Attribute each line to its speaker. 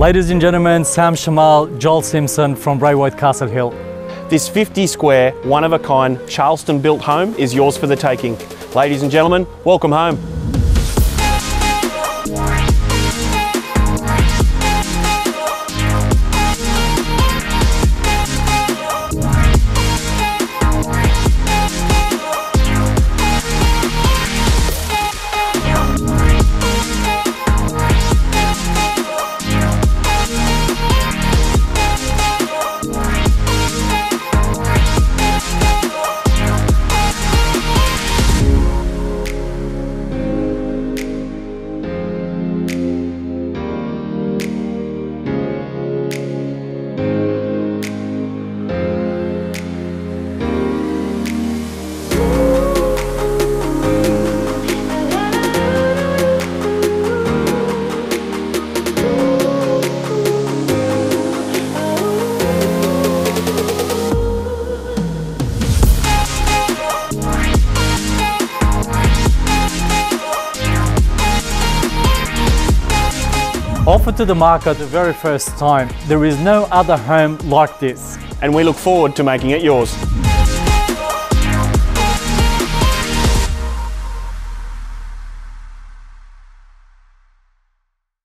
Speaker 1: Ladies and gentlemen, Sam Shamal, Joel Simpson from Ray White Castle Hill.
Speaker 2: This 50 square, one of a kind, Charleston built home is yours for the taking. Ladies and gentlemen, welcome home.
Speaker 1: Offered to the market the very first time, there is no other home like this.
Speaker 2: And we look forward to making it yours.